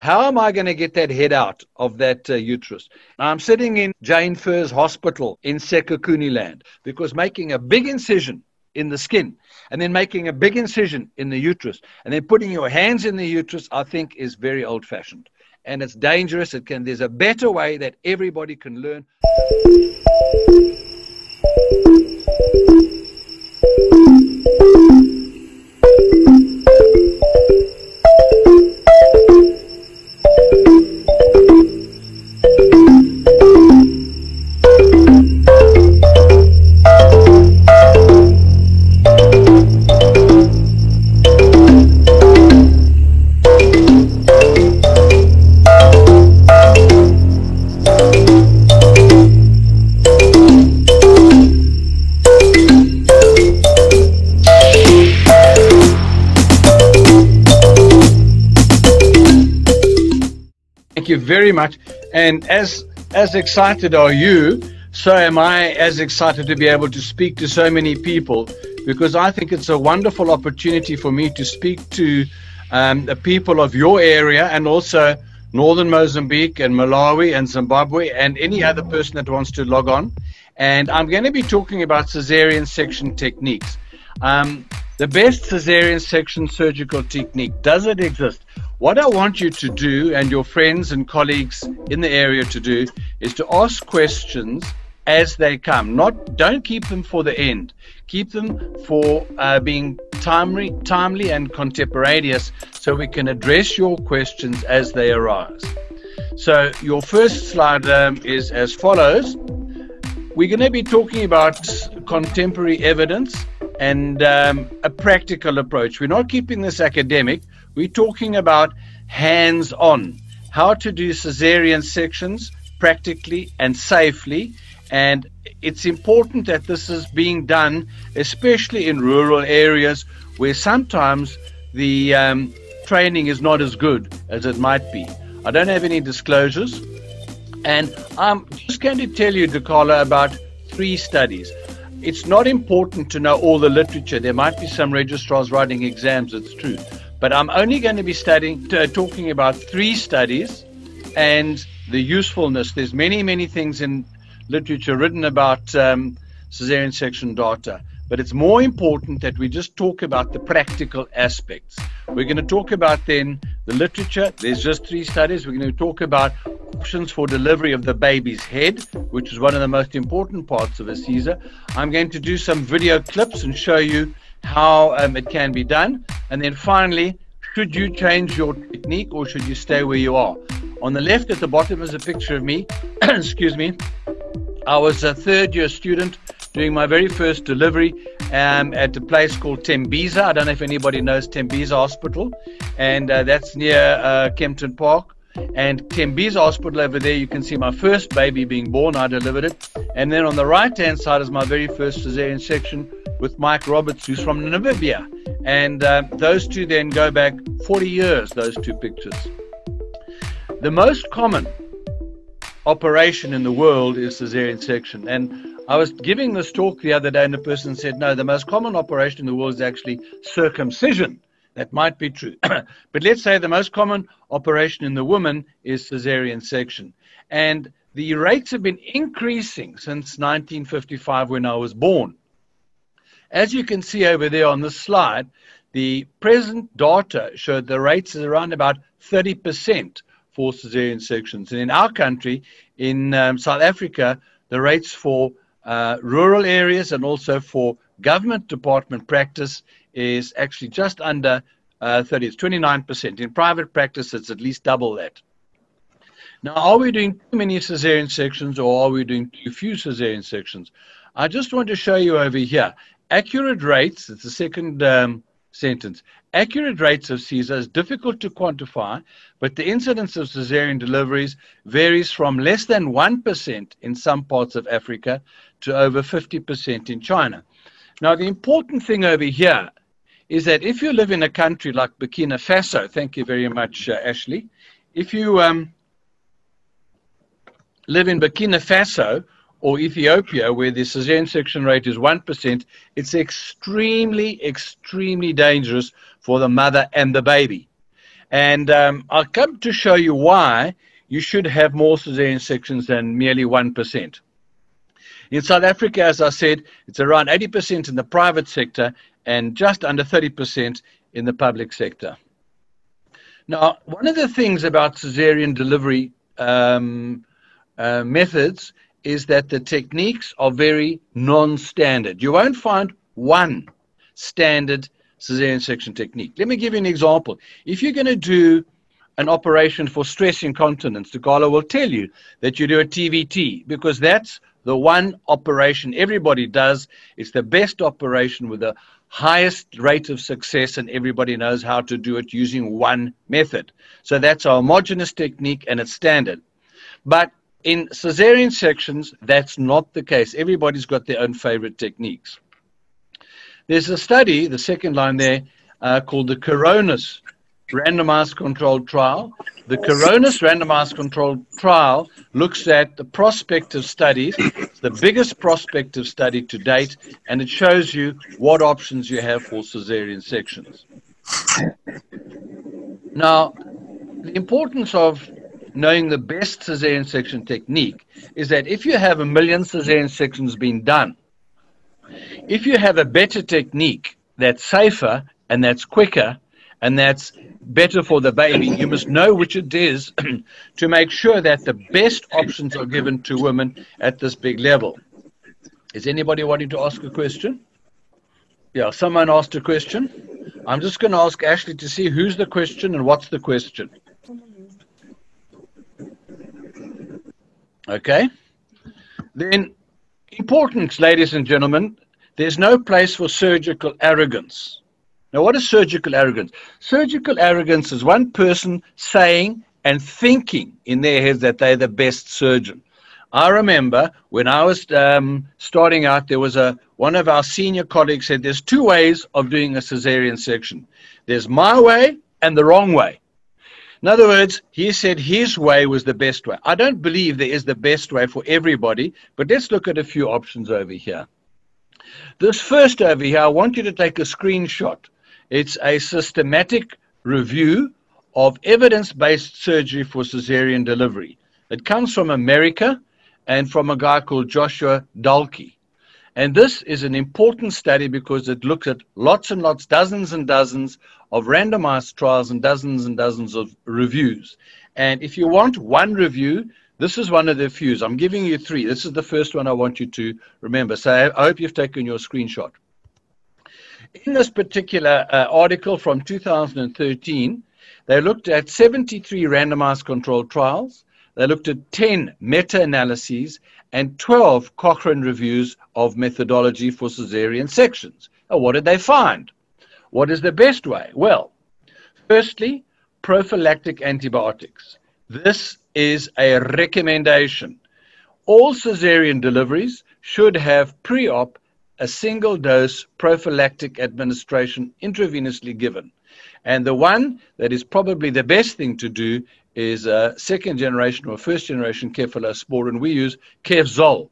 How am I going to get that head out of that uh, uterus? I'm sitting in Jane Furse hospital in Sekhukhune land because making a big incision in the skin and then making a big incision in the uterus and then putting your hands in the uterus, I think is very old fashioned and it's dangerous. It can, there's a better way that everybody can learn. Very much. And as as excited are you, so am I as excited to be able to speak to so many people because I think it's a wonderful opportunity for me to speak to um, the people of your area and also northern Mozambique and Malawi and Zimbabwe and any other person that wants to log on. And I'm going to be talking about cesarean section techniques. Um, the best cesarean section surgical technique, does it exist? What I want you to do, and your friends and colleagues in the area to do, is to ask questions as they come. Not don't keep them for the end. Keep them for uh, being timely, timely and contemporaneous, so we can address your questions as they arise. So your first slide um, is as follows. We're going to be talking about contemporary evidence and um, a practical approach. We're not keeping this academic. We're talking about hands on, how to do cesarean sections practically and safely. And it's important that this is being done, especially in rural areas where sometimes the um, training is not as good as it might be. I don't have any disclosures. And I'm just going to tell you, Dakalo, about three studies. It's not important to know all the literature. There might be some registrars writing exams, it's true. But I'm only going to be studying, talking about three studies and the usefulness. There's many, many things in literature written about um, cesarean section data, but it's more important that we just talk about the practical aspects. We're going to talk about then the literature. There's just three studies. We're going to talk about options for delivery of the baby's head, which is one of the most important parts of a Caesar. I'm going to do some video clips and show you how um, it can be done. And then finally, should you change your technique or should you stay where you are? On the left at the bottom is a picture of me. Excuse me. I was a third year student doing my very first delivery um, at a place called Tembisa. I don't know if anybody knows Tembisa Hospital, and uh, that's near uh, Kempton Park. And Tembisa Hospital over there, you can see my first baby being born. I delivered it. And then on the right hand side is my very first cesarean section with Mike Roberts, who's from Namibia. And uh, those two then go back 40 years, those two pictures. The most common operation in the world is cesarean section. And I was giving this talk the other day, and the person said, No, the most common operation in the world is actually circumcision. That might be true. but let's say the most common operation in the woman is cesarean section. And the rates have been increasing since 1955 when I was born. As you can see over there on the slide, the present data showed the rates is around about 30% for cesarean sections. And in our country, in um, South Africa, the rates for uh, rural areas and also for government department practice is actually just under uh, 30. It's 29%. In private practice, it's at least double that. Now, are we doing too many cesarean sections or are we doing too few cesarean sections? I just want to show you over here accurate rates, it's the second um, sentence, accurate rates of Caesar is difficult to quantify, but the incidence of cesarean deliveries varies from less than 1% in some parts of Africa to over 50% in China. Now, the important thing over here is that if you live in a country like Burkina Faso, thank you very much, uh, Ashley, if you um, live in Burkina Faso, or Ethiopia, where the cesarean section rate is 1%, it's extremely, extremely dangerous for the mother and the baby. And um, I'll come to show you why you should have more cesarean sections than merely 1%. In South Africa, as I said, it's around 80% in the private sector and just under 30% in the public sector. Now, one of the things about cesarean delivery um, uh, methods is that the techniques are very non-standard. You won't find one standard cesarean section technique. Let me give you an example. If you're going to do an operation for stress incontinence, the Gala will tell you that you do a TVT because that's the one operation everybody does. It's the best operation with the highest rate of success, and everybody knows how to do it using one method. So that's a homogeneous technique and it's standard. But in cesarean sections, that's not the case. Everybody's got their own favorite techniques. There's a study, the second line there, uh, called the Coronis randomized controlled trial. The Coronis randomized controlled trial looks at the prospective studies. The biggest prospective study to date, and it shows you what options you have for cesarean sections. Now, the importance of knowing the best cesarean section technique is that if you have a million cesarean sections being done, if you have a better technique that's safer and that's quicker and that's better for the baby, you must know which it is to make sure that the best options are given to women at this big level. Is anybody wanting to ask a question? Yeah, someone asked a question. I'm just going to ask Ashley to see who's the question and what's the question. Okay. Then, important, ladies and gentlemen, there's no place for surgical arrogance. Now, what is surgical arrogance? Surgical arrogance is one person saying and thinking in their heads that they're the best surgeon. I remember when I was um, starting out, there was a one of our senior colleagues said, "There's two ways of doing a cesarean section. There's my way and the wrong way." In other words, he said his way was the best way. I don't believe there is the best way for everybody, but let's look at a few options over here. This first over here, I want you to take a screenshot it's a systematic review of evidence based surgery for cesarean delivery. It comes from America and from a guy called Joshua Dahlke. And this is an important study because it looks at lots and lots, dozens and dozens of randomized trials and dozens and dozens of reviews. And if you want one review, this is one of the few. I'm giving you three. This is the first one I want you to remember. So I hope you've taken your screenshot. In this particular uh, article from 2013, they looked at 73 randomized controlled trials. They looked at 10 meta analyses and 12 Cochrane reviews of methodology for cesarean sections. Now, what did they find? What is the best way? Well, firstly, prophylactic antibiotics. This is a recommendation. All cesarean deliveries should have pre op a single dose prophylactic administration intravenously given. And the one that is probably the best thing to do is a second generation or first generation cephalosporin. We use Kefzol.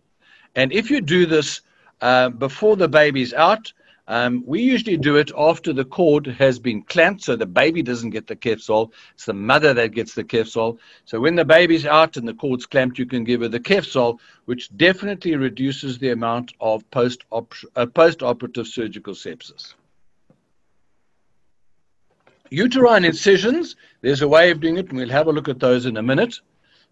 And if you do this uh, before the baby's out, um, we usually do it after the cord has been clamped, so the baby doesn't get the Kefzol. It's the mother that gets the Kefzol. So when the baby's out and the cord's clamped, you can give her the Kefzol, which definitely reduces the amount of post-op uh, post-operative surgical sepsis. Uterine incisions, there's a way of doing it, and we'll have a look at those in a minute.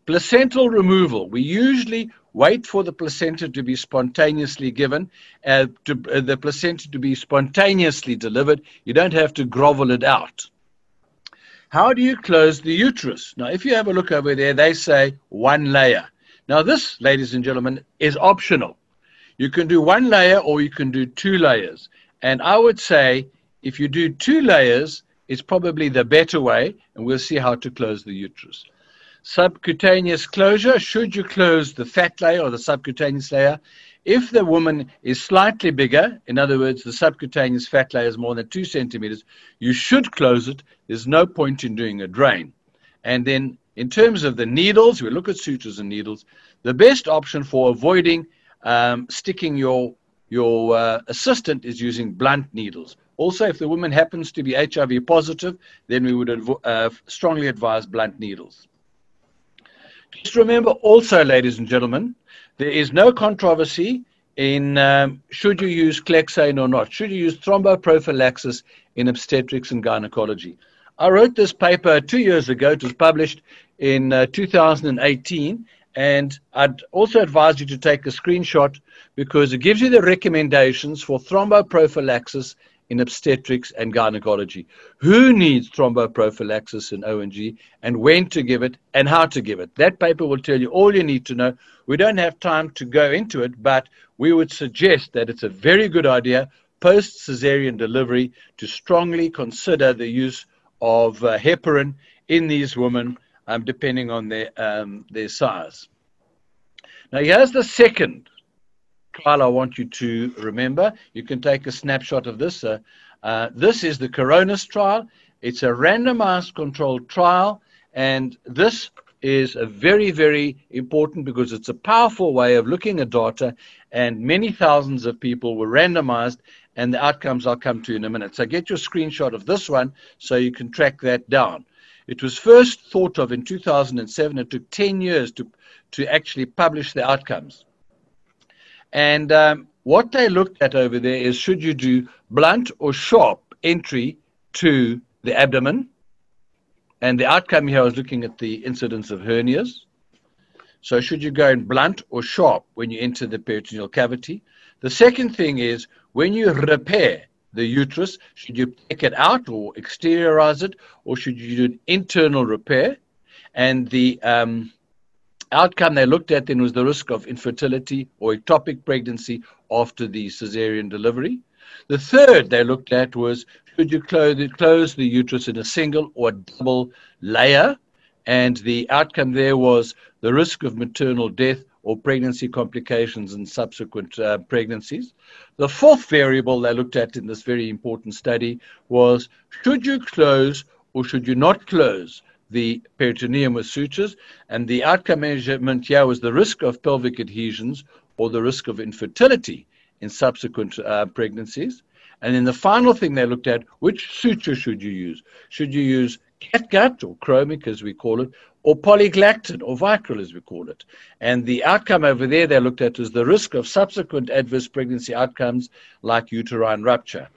Placental removal, we usually wait for the placenta to be spontaneously given, uh, to, uh, the placenta to be spontaneously delivered. You don't have to grovel it out. How do you close the uterus? Now, if you have a look over there, they say one layer. Now, this, ladies and gentlemen, is optional. You can do one layer or you can do two layers. And I would say if you do two layers, it's probably the better way, and we'll see how to close the uterus. Subcutaneous closure, should you close the fat layer or the subcutaneous layer? If the woman is slightly bigger, in other words, the subcutaneous fat layer is more than two centimeters, you should close it. There's no point in doing a drain. And then in terms of the needles, we look at sutures and needles. The best option for avoiding um, sticking your your uh, assistant is using blunt needles. Also, if the woman happens to be HIV positive, then we would adv- uh, strongly advise blunt needles. Just remember also, ladies and gentlemen, there is no controversy in um, should you use Clexane or not. Should you use thromboprophylaxis in obstetrics and gynecology? I wrote this paper two years ago. It was published in uh, 2018, and I'd also advise you to take a screenshot because it gives you the recommendations for thromboprophylaxis in obstetrics and gynecology. Who needs thromboprophylaxis in O&G and when to give it and how to give it. That paper will tell you all you need to know. We don't have time to go into it, but we would suggest that it's a very good idea post cesarean delivery to strongly consider the use of uh, heparin in these women, um, depending on their, um, their size. Now, here's the second trial I want you to remember. You can take a snapshot of this. Uh, uh, this is the Coronis trial. It's a randomized controlled trial, and this is a very, very important because it's a powerful way of looking at data, and many thousands of people were randomized, and the outcomes I'll come to in a minute. So get your screenshot of this one so you can track that down. It was first thought of in 2007. It took 10 years to, to actually publish the outcomes. And um, what they looked at over there is should you do blunt or sharp entry to the abdomen? And the outcome here is looking at the incidence of hernias. So should you go in blunt or sharp when you enter the peritoneal cavity? The second thing is when you repair the uterus, should you take it out or exteriorize it, or should you do an internal repair? And the um, outcome they looked at then was the risk of infertility or ectopic pregnancy after the cesarean delivery. The third they looked at was should you close, close the uterus in a single or double layer? And the outcome there was the risk of maternal death or pregnancy complications and subsequent uh, pregnancies. The fourth variable they looked at in this very important study was should you close or should you not close the peritoneum with sutures. And the outcome measurement here was the risk of pelvic adhesions or the risk of infertility in subsequent uh, pregnancies. And then the final thing they looked at, which suture should you use? Should you use catgut or chromic as we call it, or polyglactin or vicryl as we call it. And the outcome over there they looked at was the risk of subsequent adverse pregnancy outcomes like uterine rupture.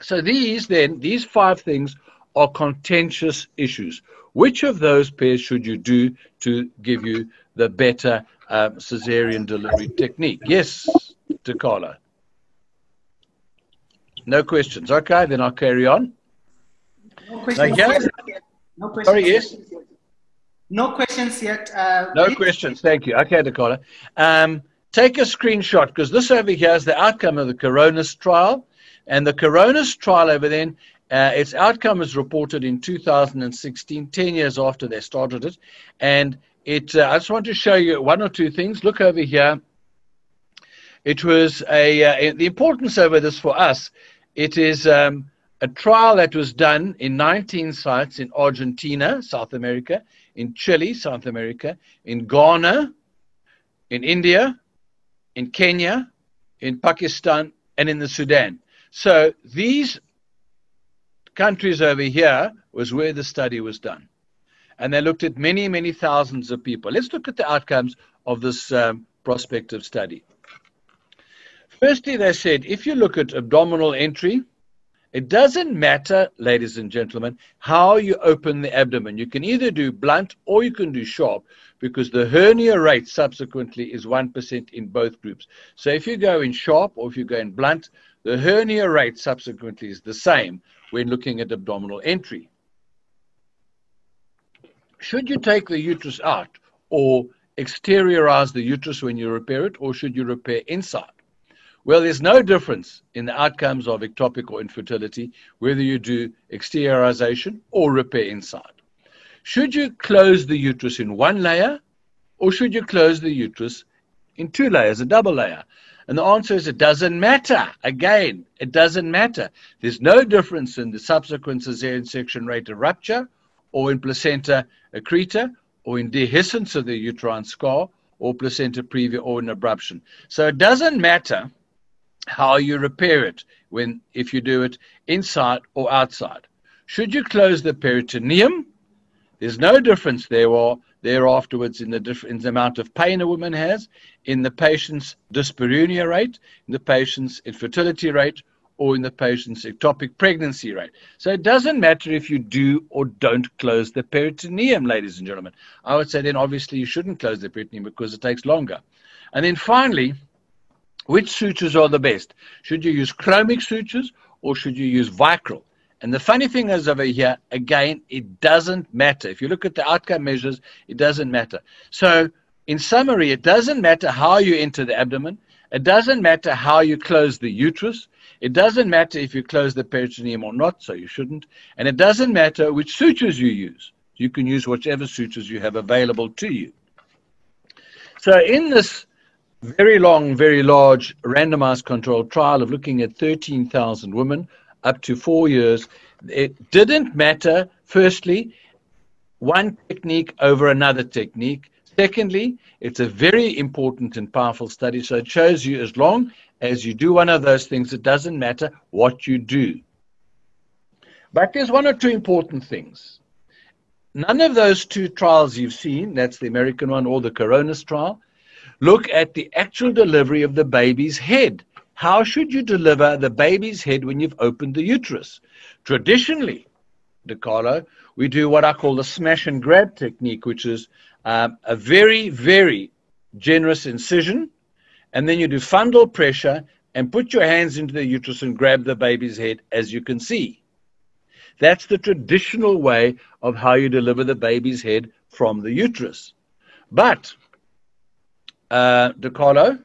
So these then, these five things are contentious issues. Which of those pairs should you do to give you the better um, cesarean delivery technique? Yes, Dakalo. No questions. Okay, then I'll carry on. No questions. Yet. No questions. Sorry, yes. No questions yet. Uh, no questions. Thank you. Okay, Dakalo. Um, take a screenshot because this over here is the outcome of the Coronis trial. And the Coronis trial over then uh, its outcome is reported in 2016, 10 years after they started it. And it, uh, I just want to show you one or two things. Look over here. It was a, uh, the importance over this for us, it is um, a trial that was done in 19 sites in Argentina, South America, in Chile, South America, in Ghana, in India, in Kenya, in Pakistan, and in the Sudan. So these countries over here was where the study was done. And they looked at many, many thousands of people. Let's look at the outcomes of this um, prospective study. Firstly, they said if you look at abdominal entry, it doesn't matter, ladies and gentlemen, how you open the abdomen. You can either do blunt or you can do sharp because the hernia rate subsequently is 1% in both groups. So if you go in sharp or if you go in blunt, the hernia rate subsequently is the same when looking at abdominal entry. Should you take the uterus out or exteriorize the uterus when you repair it, or should you repair inside? Well, there's no difference in the outcomes of ectopic or infertility whether you do exteriorization or repair inside. Should you close the uterus in one layer, or should you close the uterus in two layers, a double layer? And the answer is it doesn't matter. Again, it doesn't matter. There's no difference in the subsequent cesarean section rate of rupture or in placenta accreta or in dehiscence of the uterine scar or placenta previa or in abruption. So it doesn't matter how you repair it when if you do it inside or outside. Should you close the peritoneum? There's no difference there or there afterwards in the, diff- in the amount of pain a woman has, in the patient's dyspareunia rate, in the patient's infertility rate, or in the patient's ectopic pregnancy rate. So it doesn't matter if you do or don't close the peritoneum, ladies and gentlemen. I would say then obviously you shouldn't close the peritoneum because it takes longer. And then finally, which sutures are the best? Should you use chromic sutures or should you use Vicryl? And the funny thing is over here, again, it doesn't matter. If you look at the outcome measures, it doesn't matter. So in summary, it doesn't matter how you enter the abdomen. It doesn't matter how you close the uterus. It doesn't matter if you close the peritoneum or not, so you shouldn't. And it doesn't matter which sutures you use. You can use whichever sutures you have available to you. So in this very long, very large randomized controlled trial of looking at 13,000 women up to four years, it didn't matter, firstly, one technique over another technique. Secondly, it's a very important and powerful study. So it shows you as long as you do one of those things, it doesn't matter what you do. But there's one or two important things. None of those two trials you've seen, that's the American one or the Coronis trial, look at the actual delivery of the baby's head. How should you deliver the baby's head when you've opened the uterus? Traditionally, Dakalo, we do what I call the smash and grab technique, which is um, a very, very generous incision, and then you do fundal pressure and put your hands into the uterus and grab the baby's head, as you can see. That's the traditional way of how you deliver the baby's head from the uterus. But, uh, Dakalo,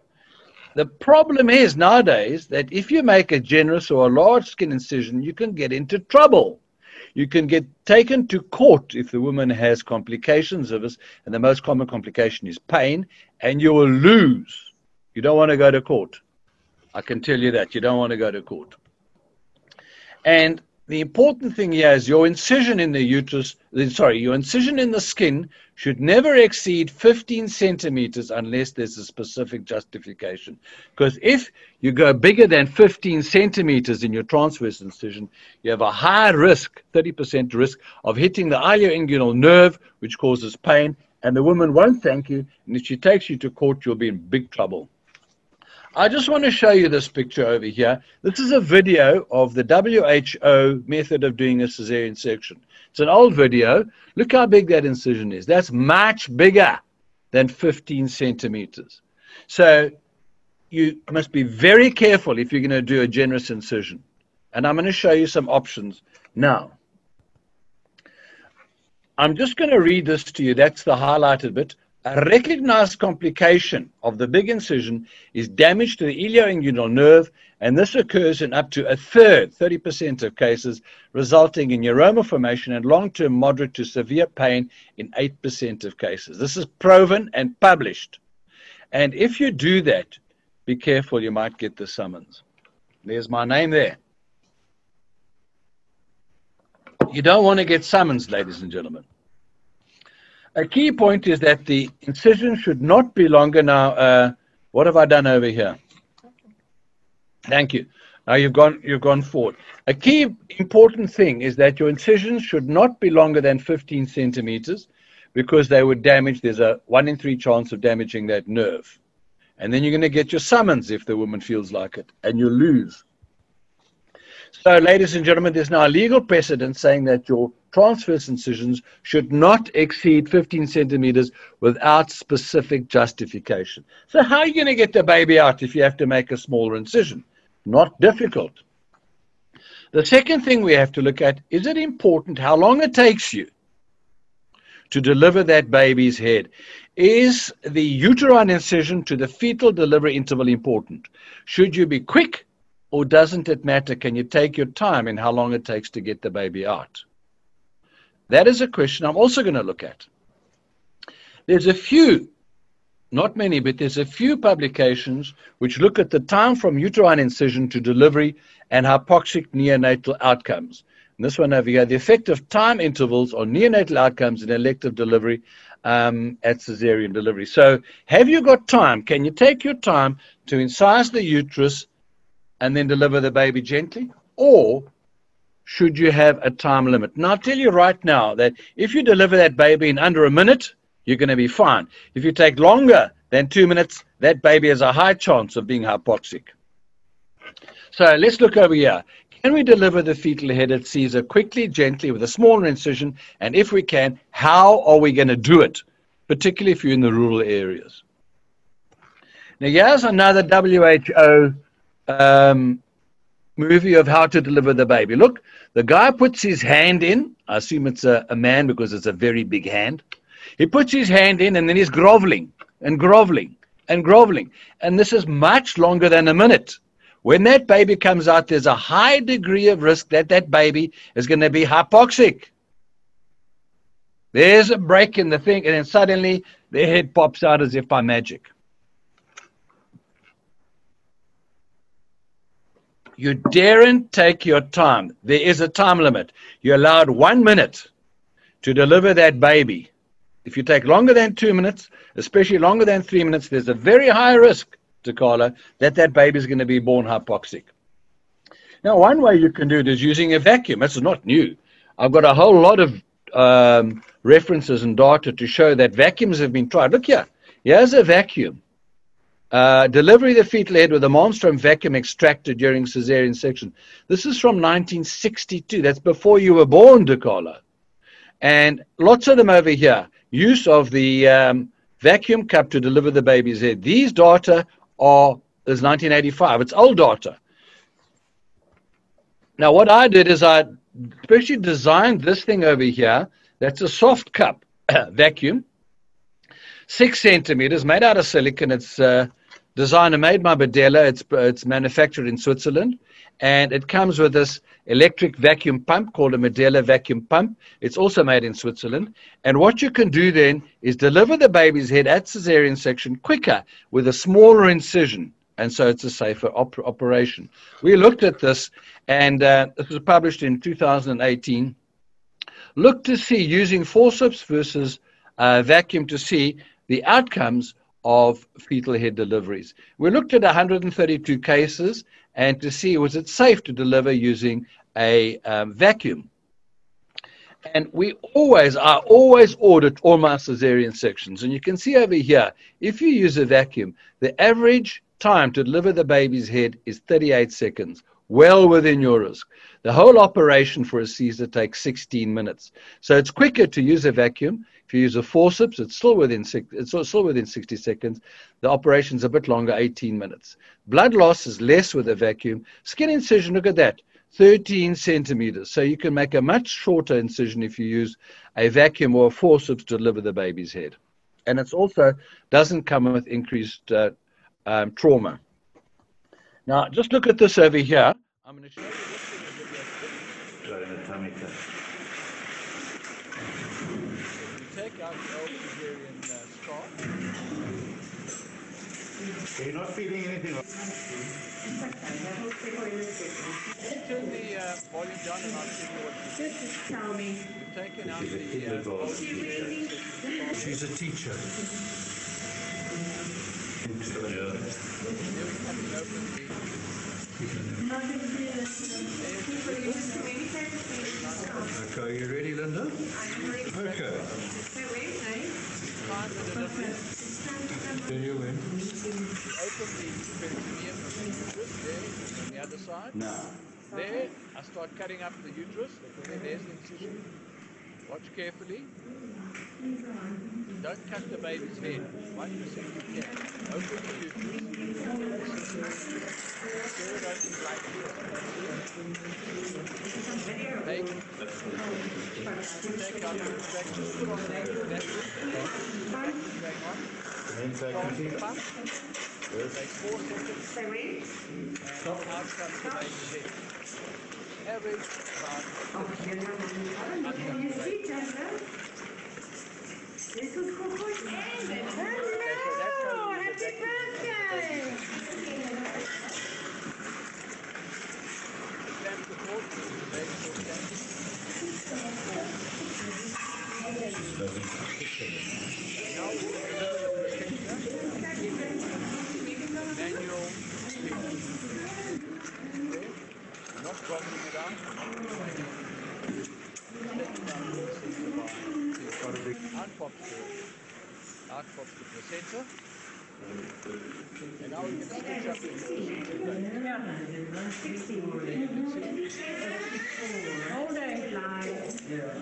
the problem is nowadays that if you make a generous or a large skin incision, you can get into trouble. You can get taken to court if the woman has complications of this, and the most common complication is pain, and you will lose. You don't want to go to court. I can tell you that. You don't want to go to court. And the important thing here is your incision in the uterus, sorry, your incision in the skin should never exceed 15 centimeters unless there's a specific justification. Because if you go bigger than 15 centimeters in your transverse incision, you have a high risk, 30% risk, of hitting the ilioinguinal nerve, which causes pain, and the woman won't thank you. And if she takes you to court, you'll be in big trouble. I just want to show you this picture over here. This is a video of the WHO method of doing a cesarean section. It's an old video. Look how big that incision is. That's much bigger than 15 centimeters. So you must be very careful if you're going to do a generous incision. And I'm going to show you some options now. I'm just going to read this to you. That's the highlighted bit. A recognized complication of the big incision is damage to the ilioinguinal nerve, and this occurs in up to a third, 30% of cases, resulting in neuroma formation and long-term moderate to severe pain in 8% of cases. This is proven and published. And if you do that, be careful, you might get the summons. There's my name there. You don't want to get summons, ladies and gentlemen. A key point is that the incision should not be longer now. Uh, what have I done over here? Thank you. Now you've gone, you've gone forward. A key important thing is that your incisions should not be longer than 15 centimeters because they would damage, there's a one in three chance of damaging that nerve. And then you're going to get your summons if the woman feels like it, and you lose. So, ladies and gentlemen, there's now a legal precedent saying that your transverse incisions should not exceed 15 centimeters without specific justification. So, how are you going to get the baby out if you have to make a smaller incision? Not difficult. The second thing we have to look at is it important how long it takes you to deliver that baby's head? Is the uterine incision to the fetal delivery interval important? Should you be quick or doesn't it matter? Can you take your time in how long it takes to get the baby out? That is a question I'm also going to look at. There's a few, not many, but there's a few publications which look at the time from uterine incision to delivery and hypoxic neonatal outcomes. And this one over here, the effective time intervals on neonatal outcomes in elective delivery um, at cesarean delivery. So, have you got time? Can you take your time to incise the uterus and then deliver the baby gently? Or should you have a time limit? Now, I'll tell you right now that if you deliver that baby in under a minute, you're going to be fine. If you take longer than two minutes, that baby has a high chance of being hypoxic. So let's look over here. Can we deliver the fetal head at Caesar quickly, gently, with a smaller incision? And if we can, how are we going to do it, particularly if you're in the rural areas? Now, here's another WHO um, movie of how to deliver the baby. Look, the guy puts his hand in. I assume it's a, a man because it's a very big hand. He puts his hand in and then he's groveling and groveling and groveling. And this is much longer than a minute. When that baby comes out, there's a high degree of risk that that baby is going to be hypoxic. There's a break in the thing, and then suddenly their head pops out as if by magic. You daren't take your time. There is a time limit. You're allowed one minute to deliver that baby. If you take longer than two minutes, especially longer than three minutes, there's a very high risk, Dakalo, that that baby is going to be born hypoxic. Now, one way you can do it is using a vacuum. This is not new. I've got a whole lot of um, references and data to show that vacuums have been tried. Look here. Here's a vacuum. Uh, delivery of the fetal head with a Malmstrom vacuum extracted during cesarean section. This is from 1962. That's before you were born, Dakalo. And lots of them over here. Use of the um, vacuum cup to deliver the baby's head. These data are is 1985. It's old data. Now, what I did is I especially designed this thing over here. That's a soft cup vacuum, six centimeters, made out of silicon. It's uh, designer made by Medela. It's, it's manufactured in Switzerland. And it comes with this electric vacuum pump called a Medela vacuum pump. It's also made in Switzerland. And what you can do then is deliver the baby's head at cesarean section quicker with a smaller incision. And so it's a safer op- operation. We looked at this, and uh, this was published in 2018. Look to see using forceps versus uh, vacuum to see the outcomes of fetal head deliveries. We looked at 132 cases and to see was it safe to deliver using a um, vacuum. And we always, I always audit all my cesarean sections. And you can see over here, if you use a vacuum, the average time to deliver the baby's head is 38 seconds, well within your risk. The whole operation for a Caesar takes 16 minutes. So it's quicker to use a vacuum. If you use a forceps, it's still within six, it's still within 60 seconds. The operation's a bit longer, 18 minutes. Blood loss is less with a vacuum. Skin incision, look at that, 13 centimeters. So you can make a much shorter incision if you use a vacuum or a forceps to deliver the baby's head. And it also doesn't come with increased uh, um, trauma. Now, just look at this over here. I'm going to show you take out the old cesarean uh, scar. You're not feeling anything. Turn the uh, volume down and I'll tell what you Just tell taken out the uh, old cesarean section scar. She's a teacher. Then we cut it open the Okay, you ready, Linda? Okay. time the you win. Open the peritoneum of the uterus there on the other side. No. There, I start cutting up the uterus. There's the incision. Watch carefully. Don't cut the baby's head. One percent you can. Open the uterus. Stir it open. Make, take out the. Start the pump. Seconds. Stop out comes the baby's head. Average about This was Coco. Hello! Happy birthday! stamp the cord. The baby will stand. Now we deliver the procedure. Manual. Out pops the placenta. And now we can stitch up in Hold it like. Yeah.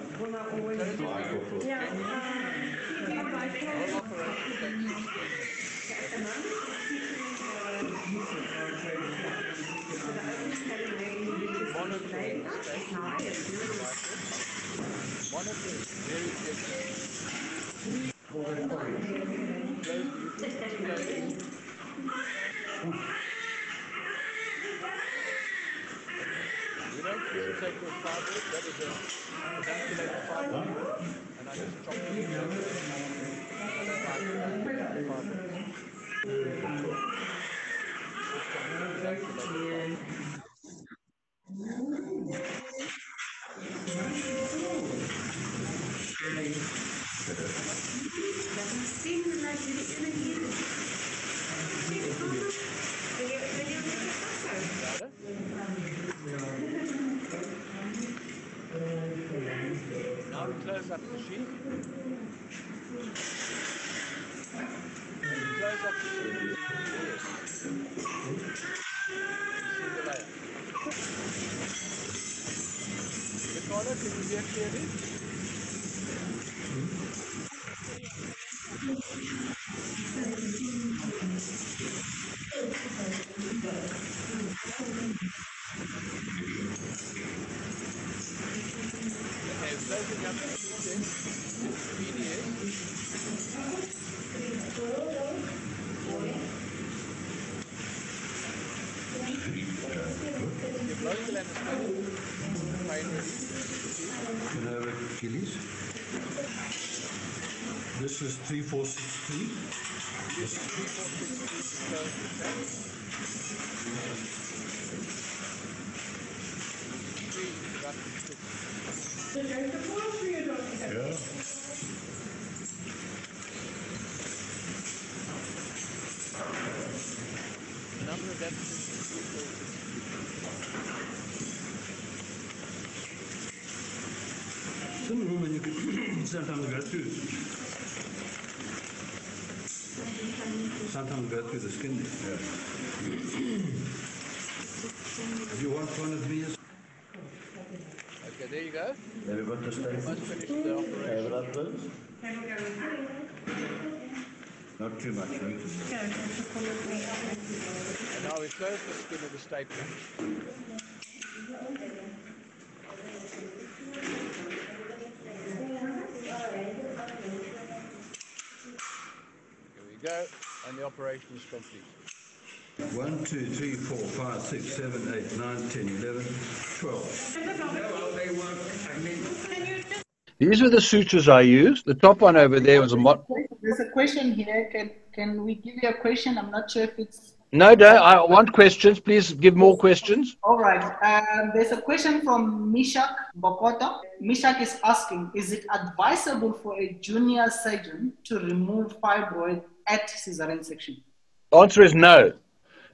whole operation takes six weeks. Monochrome state. Monitor is very gentle. Take with fibroid, that is a fibroid. And I just chop it. I don't like the sheet. Close up the sheet. Yes. You see the layer. Ricardo, can you hear clearly? Okay, the sheet then. PDS. Give local anesthetic. Pain relief. Can I have a Achilles? This is 3463. Use 3463 to close the track. Three, roughly six. Yeah. The number of episodes is 3463. Some women you can sometimes go through. Sometimes go through the skin. Yeah. You want one of these? Okay, there you go. Have you got the Must staple? finish the operation. Have that those? Not too much, right? And now we close the skin of the stapler. Go, and the operation is complete. One, two, three, four, five, six, seven, eight, nine, ten, eleven, twelve. These are the sutures I used. The top one over there was a mod. There's a question here. Can can we give you a question? I'm not sure if it's No, no, I want questions. Please give more questions. all right. Um, there's a question from Mishak Bokoto. Mishak is asking: Is it advisable for a junior surgeon to remove fibroid at cesarean section? Answer is no.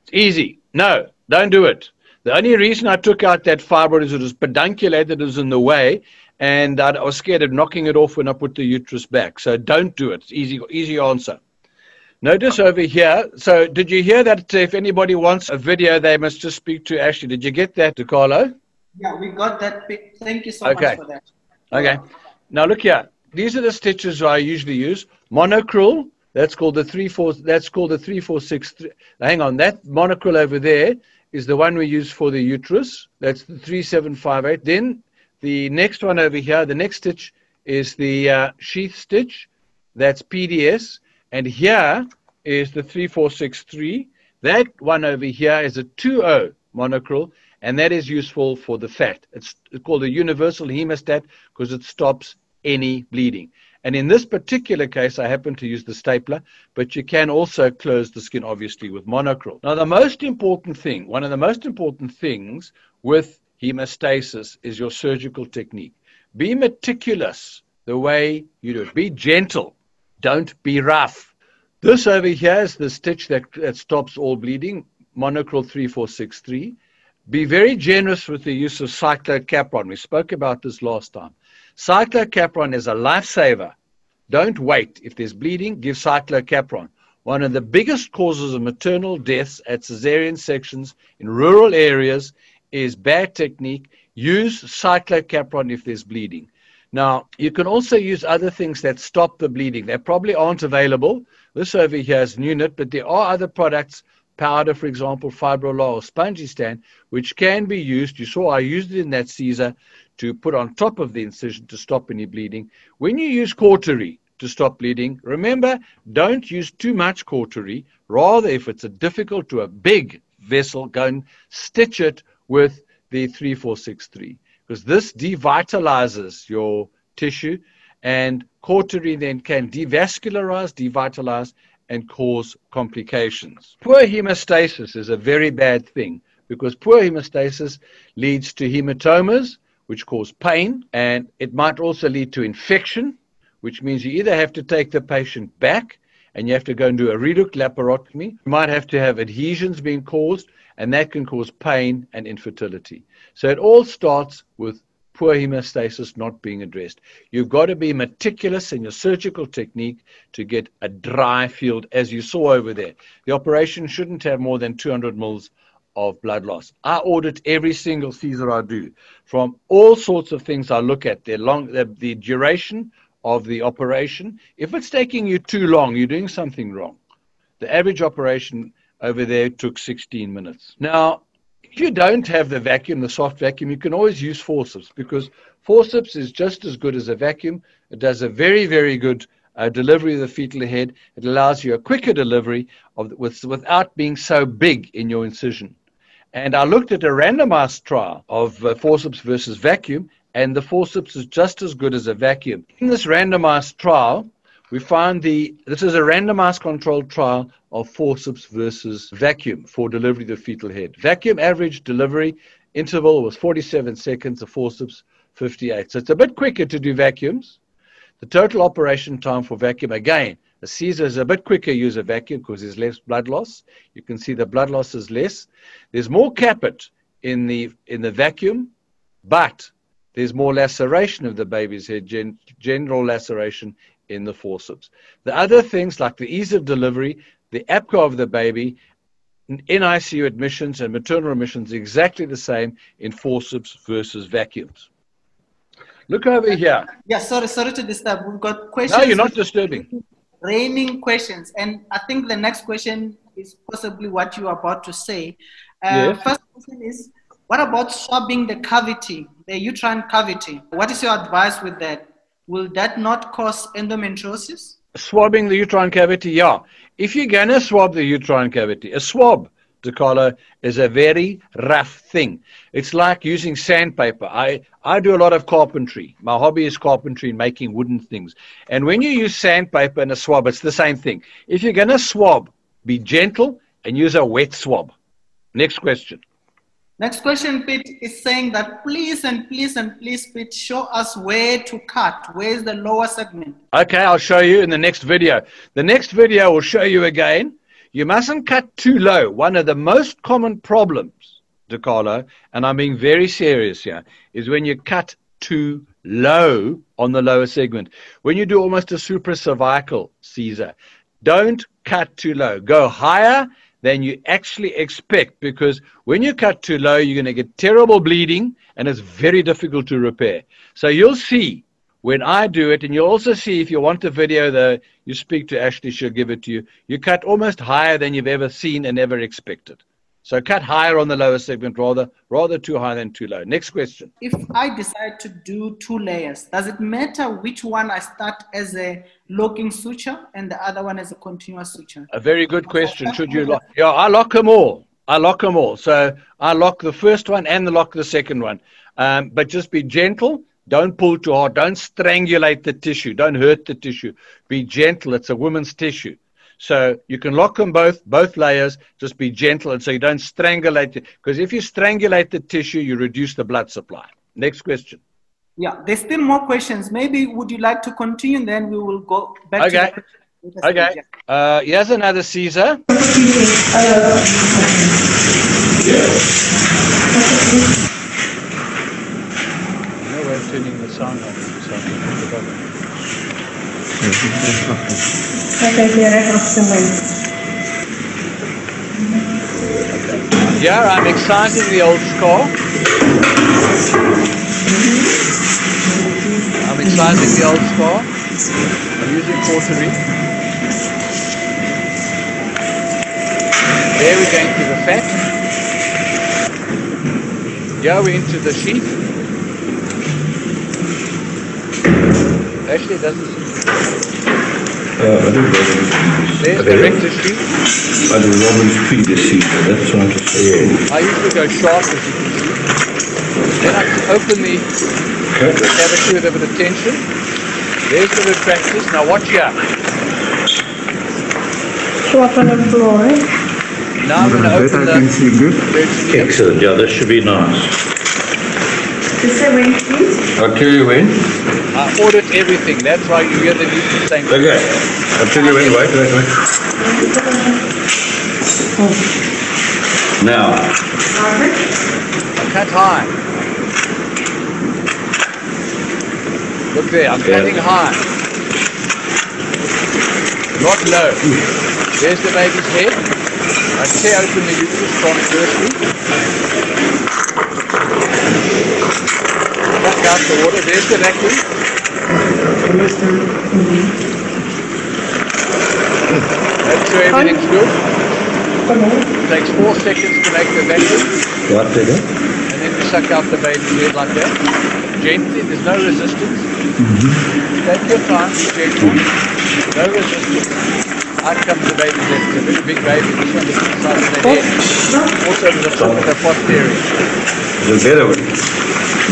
It's easy. No, don't do it. The only reason I took out that fibroid is it was pedunculated, it was in the way, and I was scared of knocking it off when I put the uterus back. So don't do it. It's easy, easy answer. Notice over here. So did you hear that uh, if anybody wants a video, they must just speak to Ashley. Did you get that, Dakalo? Yeah, we got that. Thank you so Okay. much for that. Okay. Now look here. These are the stitches I usually use. Monocryl. That's called the three four. That's called the three four six three. Hang on. That Monocryl over there is the one we use for the uterus. That's the three seven five eight. Then the next one over here. The next stitch is the uh, sheath stitch. That's PDS. And here is the three four six three. That one over here is a two O Monocryl, and that is useful for the fat. It's called a universal hemostat because it stops any bleeding. And in this particular case, I happen to use the stapler, but you can also close the skin, obviously, with Monocryl. Now, the most important thing, one of the most important things with hemostasis is your surgical technique. Be meticulous the way you do it. Be gentle. Don't be rough. This over here is the stitch that, that stops all bleeding, Monocryl 3463. Be very generous with the use of Cyklokapron. We spoke about this last time. Cyklokapron is a lifesaver. Don't wait. If there's bleeding, give Cyklokapron. One of the biggest causes of maternal deaths at cesarean sections in rural areas is bad technique. Use Cyklokapron if there's bleeding. Now, you can also use other things that stop the bleeding. They probably aren't available. This over here is Unit, but there are other products, powder, for example, Fibrolol or Spongistan, which can be used. You saw I used it in that Caesar to put on top of the incision to stop any bleeding. When you use cautery to stop bleeding, remember, don't use too much cautery. Rather, if it's a difficult to a big vessel, go and stitch it with the 3463 because this devitalizes your tissue and cautery then can devascularize, devitalize, and cause complications. Poor hemostasis is a very bad thing because poor hemostasis leads to hematomas, which cause pain, and it might also lead to infection, which means you either have to take the patient back and you have to go and do a reduct laparotomy. You might have to have adhesions being caused, and that can cause pain and infertility. So it all starts with poor hemostasis not being addressed. You've got to be meticulous in your surgical technique to get a dry field, as you saw over there. The operation shouldn't have more than 200 mils of blood loss. I audit every single Caesar I do from all sorts of things I look at, their long, the, the duration of the operation. If it's taking you too long, you're doing something wrong. The average operation over there took 16 minutes. Now, if you don't have the vacuum, the soft vacuum, you can always use forceps because forceps is just as good as a vacuum. It does a very, very good uh, delivery of the fetal head. It allows you a quicker delivery of with, without being so big in your incision. And I looked at a randomized trial of uh, forceps versus vacuum, and the forceps is just as good as a vacuum. In this randomized trial, we found the this is a randomized controlled trial of forceps versus vacuum for delivery of the fetal head. Vacuum average delivery interval was 47 seconds, the forceps 58. So it's a bit quicker to do vacuums. The total operation time for vacuum again, a Caesar is a bit quicker use a vacuum because there's less blood loss. You can see the blood loss is less. There's more caput in the in the vacuum, but there's more laceration of the baby's head, gen, general laceration in the forceps. The other things like the ease of delivery, the APGAR of the baby, in ICU admissions and maternal admissions exactly the same in forceps versus vacuums. Look over here. Yeah, sorry, sorry to disturb. We've got questions. No, you're not disturbing. Raining questions, and I think the next question is possibly what you are about to say. Uh, Yes. First question is, what about swabbing the cavity, the uterine cavity? What is your advice with that? Will that not cause endometriosis? Swabbing the uterine cavity, yeah. If you're going to swab the uterine cavity, a swab, Dakalo, is a very rough thing. It's like using sandpaper. I, I do a lot of carpentry. My hobby is carpentry and making wooden things. And when you use sandpaper and a swab, it's the same thing. If you're going to swab, be gentle and use a wet swab. Next question. Next question, Pete, is saying that please and please and please, Pete, show us where to cut. Where is the lower segment? Okay, I'll show you in the next video. The next video will show you again. You mustn't cut too low. One of the most common problems, Dakalo, and I'm being very serious here, is when you cut too low on the lower segment. When you do almost a supracervical Caesar, don't cut too low. Go higher than you actually expect because when you cut too low, you're going to get terrible bleeding and it's very difficult to repair. So you'll see when I do it, and you'll also see if you want the video, though, you speak to Ashley, she'll give it to you. You cut almost higher than you've ever seen and ever expected. So cut higher on the lower segment, rather rather too high than too low. Next question. If I decide to do two layers, does it matter which one I start as a locking suture and the other one as a continuous suture? A very good question. Should you lock? Yeah, I lock them all. I lock them all. So I lock the first one and the lock the second one. Um, but just be gentle. Don't pull too hard. Don't strangulate the tissue. Don't hurt the tissue. Be gentle. It's a woman's tissue. So you can lock them both, both layers. Just be gentle, and so you don't strangulate it. Because if you strangulate the tissue, you reduce the blood supply. Next question. Yeah, there's still more questions. Maybe would you like to continue? Then we will go back Okay. to the Okay. Uh, here's another Caesar. Turning the sound on. So Kijk even hier recht achter mij. Yeah, I'm excising the old score. I'm excising the old score. I'm using cautery. There we're going to the fat. Yeah, we're into the sheath. Actually, it doesn't. Uh, I do Roman, There's the rectus sheath. I do Roman previous season, that's what I'm just saying. I usually go sharp, as you can see. Then I open the Okay. cavity with a bit of tension. There's the retractors. Now watch here. Swap on the floor. Now I'm going to open the. Excellent, yeah, that should be nice. The seven feet. I'll tell you when. I audit everything. That's why you hear the news saying, Okay, I'll tell you when, wait, wait, wait. Now, cut high. Look there, I'm Yeah. cutting high. Not low. There's the baby's head. I tear open the uterus transversely. Out the water. There's the vacuum. That's where everything's good. Takes four seconds to make the vacuum. what figure? And then we suck out the baby's head like that. Gently, there's no resistance. Take your time, be gentle. No resistance. Out comes the baby's head. It's a very big baby. This one is the size of the head. Also to the top of the posterior. The better one.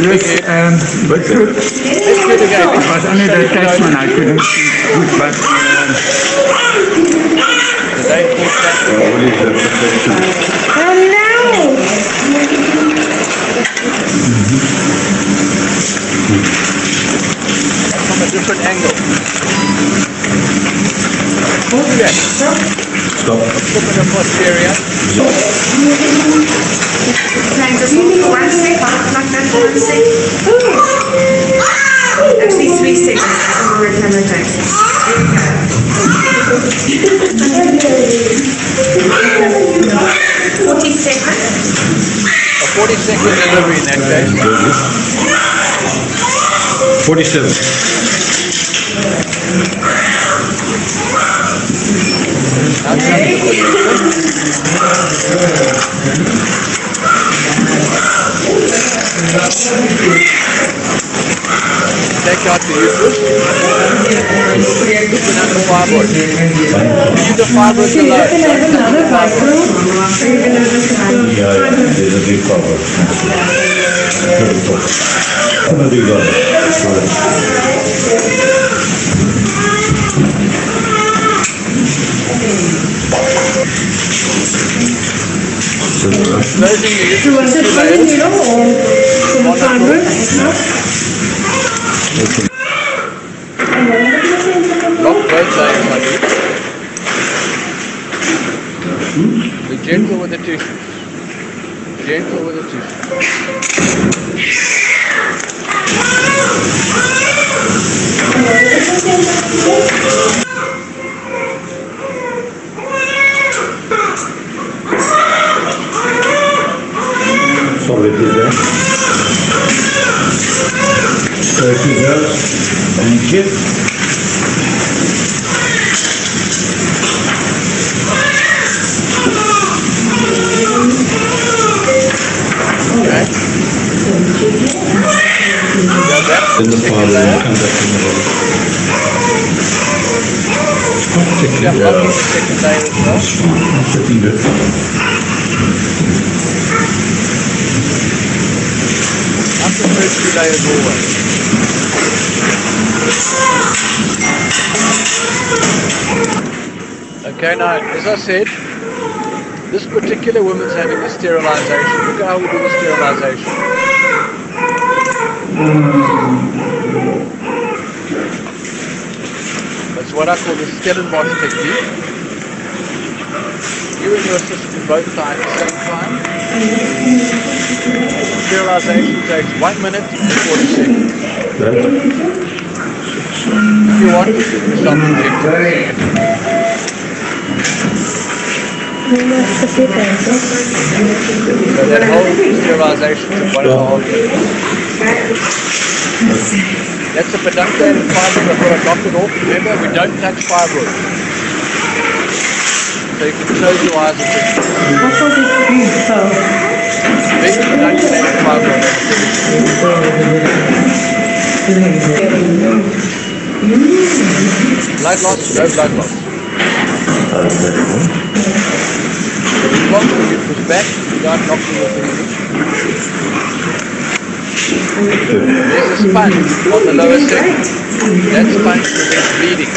Big head. Um, but good. Let's get. It was only the attachment I couldn't see good, but um, The day before that, Uh, what is that? That's two. from a different angle. Move that. Stop. Tip of the posterior. Nein, just one second, like that, one second. Actually, three seconds. I'm already having a time. Forty seconds. A 40 second delivery in that case. 47. Now come to the Take out the uterus. Put another fibroid. Leave the fibroid alone. Don't touch the fibroid. Yeah, yeah, there's a big problem. I'm gonna do that. Closing the uterus Was in it two for the layers. needle or for the fiber? Lock both layers like this. Be gentle with the tissues. Said, this particular woman's having a sterilization. Look at how we do the sterilization. That's what I call the Stellenbosch technique. You and your assistant both tie at the same time. Sterilization takes one minute and 40 seconds. If you want, you can something And. That's a pedunculated fibroid. I've got to off. Remember, we don't touch fibroids. So you can close your eyes and think, What was it for? big pedunculated fibroid. Blood loss, no blood loss. As long as you back, without knocking off anything. There's a sponge on the lower segment. That sponge prevents bleeding.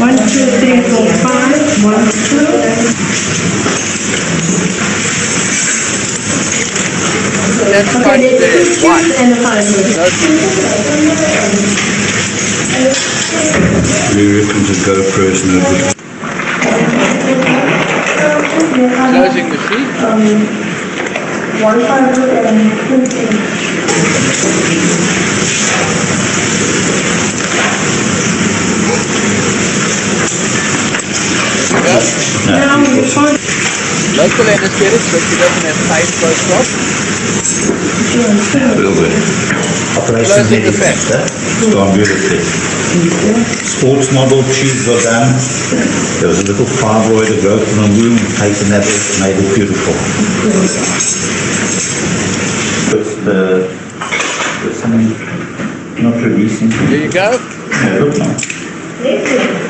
One, two, three, four, five. One, two. That Okay, sponge there's there two is white. tubes and a five. No bleeding. Lee reckons a GoPro is no good. Closing the sheet. One five Local anesthetic so she doesn't have pain post-op. Real good. Operation Closing the Medic fat. Center, gone beautifully. Sports model tubes were done. There was a little fibroid, a growth in the womb, taken that off, made it beautiful. But uh, the, there's something not releasing. There you go. Yeah, look now.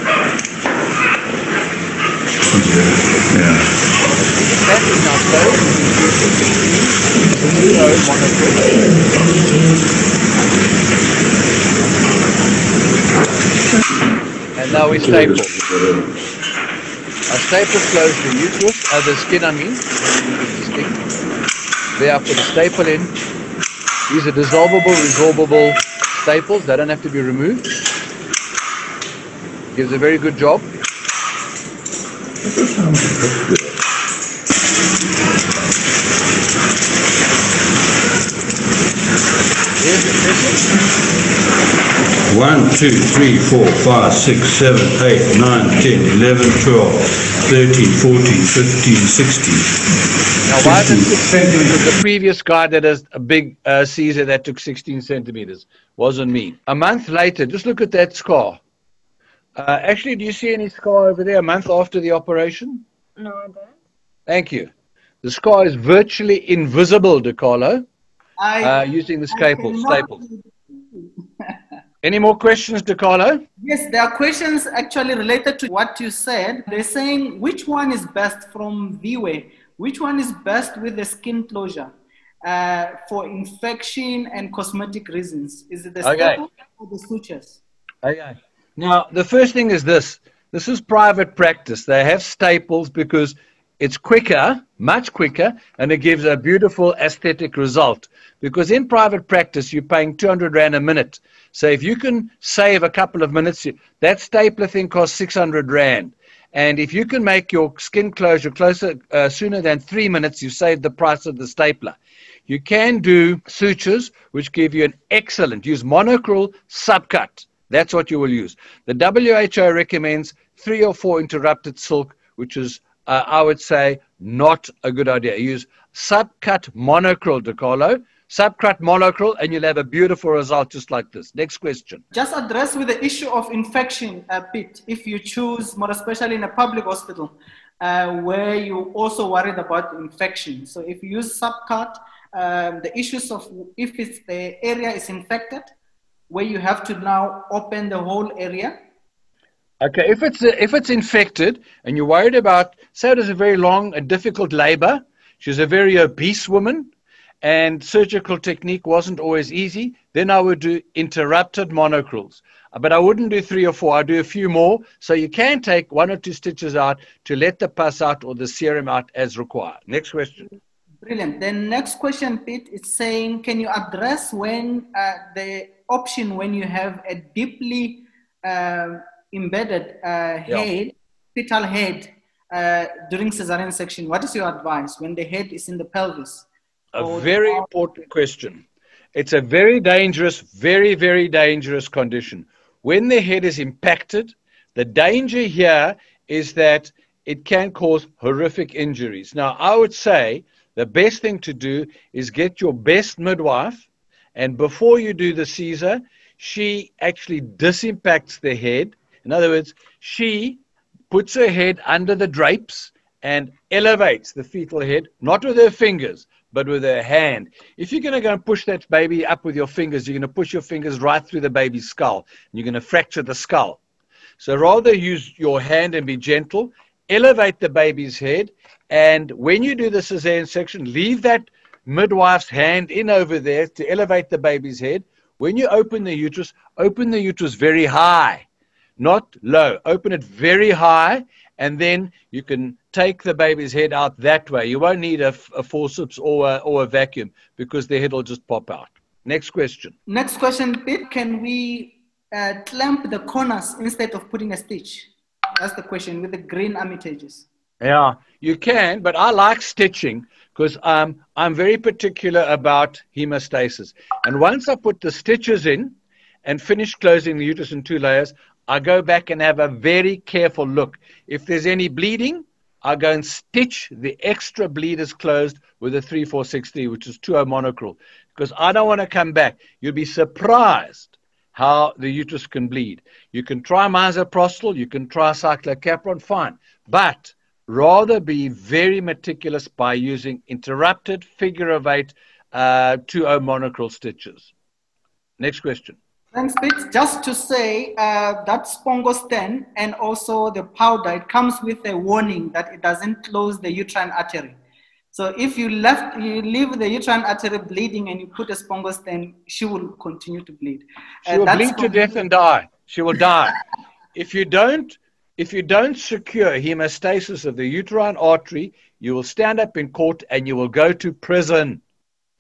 And now we staple. Our staples close the uterus, uh, the skin I mean. The put a staple in. These are dissolvable, resorbable staples. They don't have to be removed. Gives a very good job. Here's the pressure. One, two, three, four, five, six, seven, eight, nine, ten, eleven, twelve, thirteen, fourteen, fifteen, sixteen. Now, why is it 6 centimeters? The previous guy that has a big uh, Caesar that took 16 centimeters wasn't me. A month later, just look at that scar. Uh, actually, do you see any scar over there a month after the operation? No, I don't. Thank you. The scar is virtually invisible, Dakalo, I, uh, using the staple, staples. Any more questions, Dakalo? Yes, there are questions actually related to what you said. They're saying which one is best from V-Way? Which one is best with the skin closure uh, for infection and cosmetic reasons? Is it the Okay. staple or the sutures? Okay. Now, the first thing is this this is private practice. They have staples because it's quicker, much quicker, and it gives a beautiful aesthetic result. Because in private practice, you're paying 200 Rand a minute. So if you can save a couple of minutes, that stapler thing costs 600 Rand. And if you can make your skin closure closer uh, sooner than three minutes, you save the price of the stapler. You can do sutures, which give you an excellent, use Monocryl subcut. That's what you will use. The WHO recommends three or four interrupted silk, which is, uh, I would say, not a good idea. Use subcut Monocryl, Dakalo. Subcut Monocryl, and you'll have a beautiful result just like this. Next question. Just address with the issue of infection a bit. If you choose, more especially in a public hospital, uh, where you also worried about infection. So if you use subcut, um, the issues of if it's the area is infected, where you have to now open the whole area. Okay, if it's if it's infected and you're worried about, is a very long and difficult labor, she's a very obese woman, and surgical technique wasn't always easy, then I would do interrupted Monocryls. But I wouldn't do three or four. I do a few more, so you can take one or two stitches out to let the pus out or the serum out as required. Next question. Brilliant. The next question, Pete, is saying, can you address when uh, the option when you have a deeply uh, embedded uh, head, fetal head, uh, during cesarean section? What is your advice when the head is in the pelvis? A very important question. It's a very dangerous, very, very dangerous condition. When the head is impacted, the danger here is that it can cause horrific injuries. Now, I would say the best thing to do is get your best midwife, and before you do the Caesar, she actually disimpacts the head. In other words, she puts her head under the drapes and elevates the fetal head, not with her fingers, but with her hand. If you're going to go and push that baby up with your fingers, you're going to push your fingers right through the baby's skull. And you're going to fracture the skull. So rather use your hand and be gentle, elevate the baby's head, and when you do the cesarean section, leave that midwife's hand in over there to elevate the baby's head. When you open the uterus, open the uterus very high, not low. Open it very high, and then you can take the baby's head out that way. You won't need a, a forceps or a, or a vacuum because the head will just pop out. Next question. Next question, Pete. Can we uh, clamp the corners instead of putting a stitch? That's the question with the Green-Armytages. Yeah, you can, but I like stitching because um, I'm very particular about hemostasis. And once I put the stitches in and finish closing the uterus in two layers, I go back and have a very careful look. If there's any bleeding, I go and stitch the extra bleeders closed with a 3463, which is 2 Monocryl, because I don't want to come back. You'll be surprised how the uterus can bleed. You can try misoprostol, you can try Cyklokapron, fine. But rather be very meticulous by using interrupted figure of eight uh, 2 Monocryl stitches. Next question. Thanks, Pete. Just to say uh, that Spongostan and also the powder, it comes with a warning that it doesn't close the uterine artery. So if you left, you leave the uterine artery bleeding and you put a Spongostan, she will continue to bleed. She uh, will bleed to death and die. She will die. if you don't, if you don't secure hemostasis of the uterine artery, you will stand up in court and you will go to prison.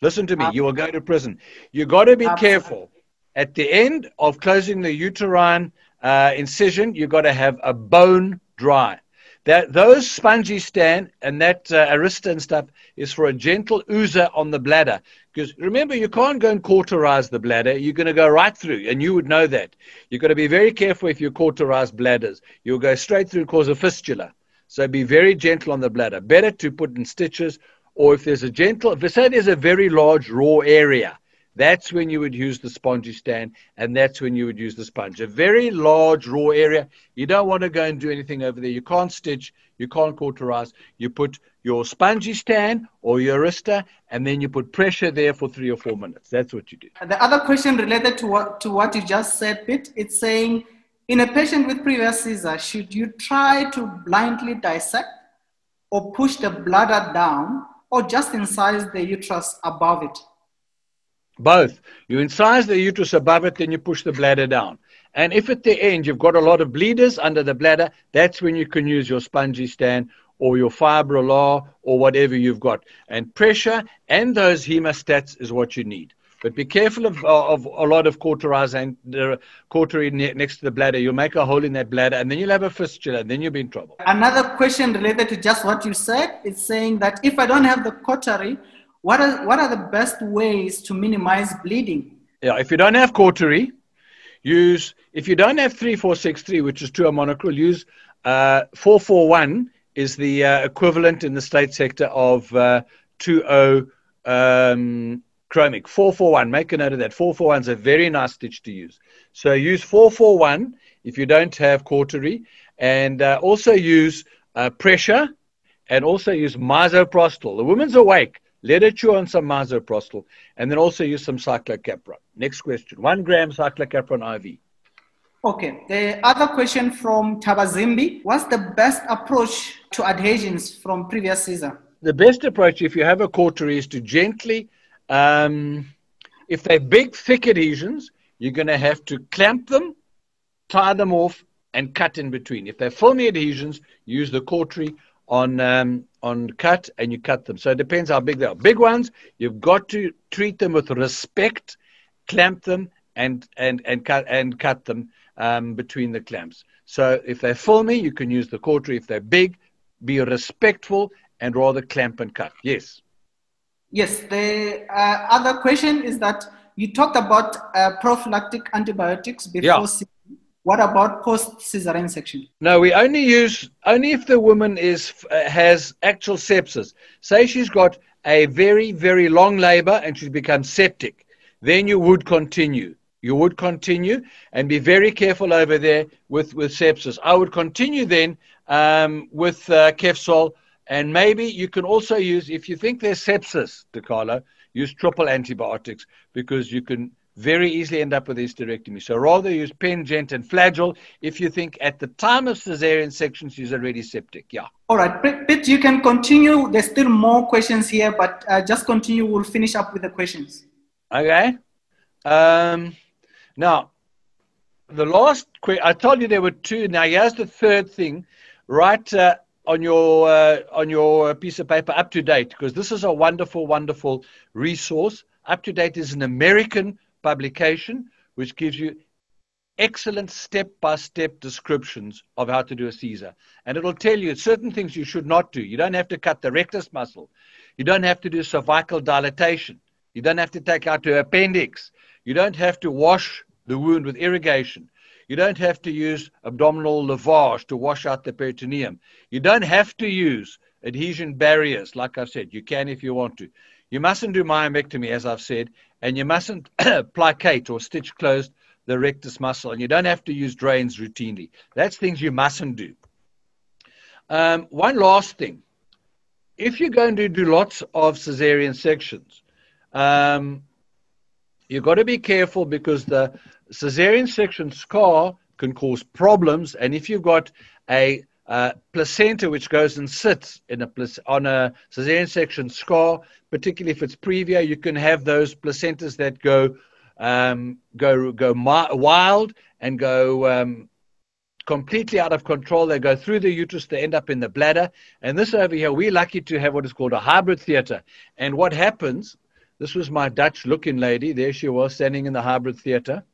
Listen to me. You will go to prison. You got to be Absolutely. careful at the end of closing the uterine uh, incision, you've got to have a bone dry. That those Spongostan and that uh, arista and stuff is for a gentle oozer on the bladder. Because remember, you can't go and cauterize the bladder. You're going to go right through, and you would know that. You've got to be very careful if you cauterize bladders. You'll go straight through cause a fistula. So be very gentle on the bladder. Better to put in stitches, or if there's a gentle, if say there's a very large raw area, that's when you would use the Spongostan, and that's when you would use the sponge. A very large raw area. You don't want to go and do anything over there. You can't stitch, you can't cauterize. You put your Spongostan or your arista, and then you put pressure there for three or four minutes. That's what you do. The other question related to what, to what you just said, Pete, it's saying in a patient with previous Caesar, should you try to blindly dissect or push the bladder down or just incise the uterus above it? Both. You incise the uterus above it, then you push the bladder down. And if at the end you've got a lot of bleeders under the bladder, that's when you can use your Spongostan or your Fibrillar or whatever you've got. And pressure and those hemostats is what you need. But be careful of, of a lot of cauterize and uh, cautery next to the bladder. You'll make a hole in that bladder and then you'll have a fistula and then you'll be in trouble. Another question related to just what you said is saying that if I don't have the cautery, what are, what are the best ways to minimize bleeding? Yeah, if you don't have cautery, use, if you don't have 3463, which is 2 Monocryl, use uh, 441 is the uh, equivalent in the state sector of uh, 20 um, chromic. 441, make a note of that. 441 is a very nice stitch to use. So use 441 if you don't have cautery, and uh, also use uh, pressure and also use misoprostol. The woman's awake. Let it chew on some misoprostol, and then also use some Cyklokapron. Next question: one gram Cyklokapron IV. Okay. The other question from Thabazimbi: What's the best approach to adhesions from previous Caesar? The best approach, if you have a cautery, is to gently, um, if they're big, thick adhesions, you're going to have to clamp them, tie them off, and cut in between. If they're filmy adhesions, use the cautery on um, on cut and you cut them. So it depends how big they are. Big ones, you've got to treat them with respect, clamp them, and and and cut and cut them um, between the clamps. So if they're filmy, you can use the cautery. If they're big, be respectful and rather clamp and cut. Yes. Yes, the uh, other question is that you talked about uh, prophylactic antibiotics before Yeah. What about post cesarean section? No, we only use only if the woman is uh, has actual sepsis. Say she's got a very very long labor and she's become septic, then you would continue. You would continue and be very careful over there with with sepsis. I would continue then um, with uh, Kefzol, and maybe you can also use if you think there's sepsis, Dakalo, use triple antibiotics because you can very easily end up with hysterectomy. So rather use Pengent and Flagyl if you think at the time of cesarean section she's already septic. Yeah. All right, Pete, Pete, you can continue. There's still more questions here, but uh, just continue. We'll finish up with the questions. Okay. Um, now, the last question, I told you there were two. Now here's the third thing. Write uh, on your uh, on your piece of paper up to date because this is a wonderful, wonderful resource. Up to date is an American publication which gives you excellent step-by-step descriptions of how to do a Caesar, and it'll tell you certain things you should not do. You don't have to cut the rectus muscle. You don't have to do cervical dilatation. You don't have to take out the appendix. You don't have to wash the wound with irrigation. You don't have to use abdominal lavage to wash out the peritoneum. You don't have to use adhesion barriers, like I've said. You can if you want to. You mustn't do myomectomy, as I've said, and you mustn't plicate or stitch closed the rectus muscle, and you don't have to use drains routinely. That's things you mustn't do. Um, one last thing. If you're going to do lots of cesarean sections, um, you've got to be careful because the cesarean section scar can cause problems. And if you've got a placenta which goes and sits in a on a cesarean section scar, particularly if it's previa, you can have those placentas that go um, go go wild and go um, completely out of control. They go through the uterus, they end up in the bladder. And this over here, we're lucky to have what is called a hybrid theater. And what happens, this was my Dutch looking lady, there she was standing in the hybrid theater.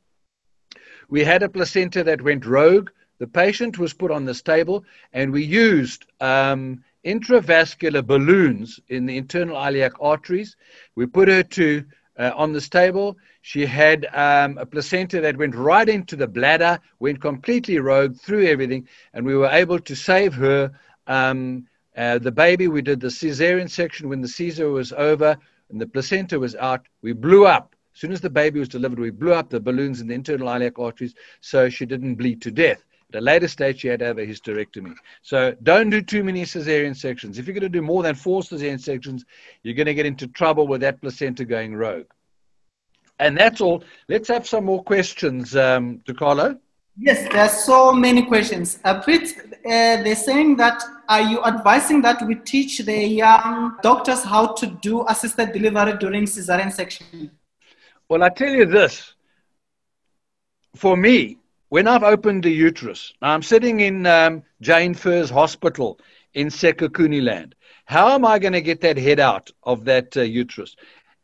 We had a placenta that went rogue. The patient was put on this table, and we used um, intravascular balloons in the internal iliac arteries. We put her to uh, on this table. She had um, a placenta that went right into the bladder, went completely rogue through everything, and we were able to save her. Um, uh, the baby, we did the cesarean section when the Caesar was over and the placenta was out. We blew up. As soon as the baby was delivered, we blew up the balloons in the internal iliac arteries so she didn't bleed to death. At a later stage, she had to have a hysterectomy. So don't do too many cesarean sections. If you're going to do more than four cesarean sections, you're going to get into trouble with that placenta going rogue. And that's all. Let's have some more questions, um, Dakalo. Yes, there are so many questions. Uh, Pete, uh, they're saying that are you advising that we teach the young doctors how to do assisted delivery during cesarean section? Well, I tell you this. For me, when I've opened the uterus, I'm sitting in um, Jane Furse hospital in Sekhukhune land. How am I going to get that head out of that uh, uterus?